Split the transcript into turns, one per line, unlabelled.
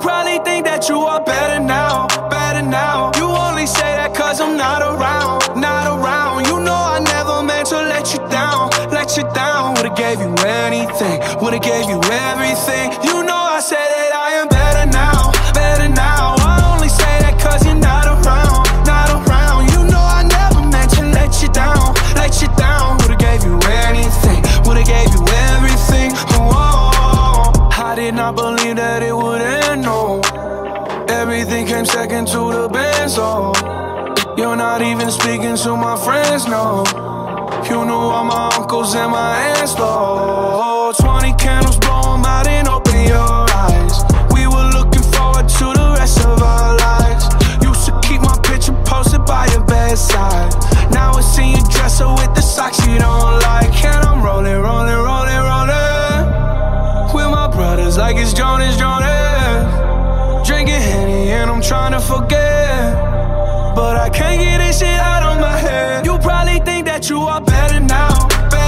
probably think that you are better now, better now. You only say that cause I'm not around, not around. You know I never meant to let you down, let you down. Would've gave you anything, would've gave you everything. You know I said that I am better it would end, no. Everything came second to the band, so You're not even speaking to my friends, no You knew all my uncles and my aunts, though brothers like it's Jonas, Jonas Drinking Henny and I'm trying to forget. But I can't get this shit out of my head. You probably think that you are better now, better now